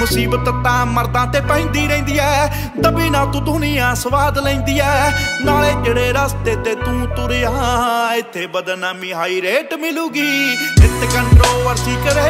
ਮੁਸੀਬਤ ਤਾਂ ਮਰਦਾਂ ਤੇ ਪੈਂਦੀ ਰਹਿੰਦੀ ਐ। ਦਬੀ ਨਾ ਤੂੰ ਦੁਨੀਆ ਸਵਾਦ ਲੈਂਦੀ ਐ। ਨਾਲੇ ਜਿਹੜੇ ਰਸਤੇ ਤੇ ਤੂੰ ਤੁਰਿਆ, ਇੱਥੇ ਬਦਨਾਮੀ ਹਾਈ ਰੇਟ ਮਿਲੂਗੀ। ਨਿਤ ਕੰਟਰੋਵਰਸੀ ਕਰੇ।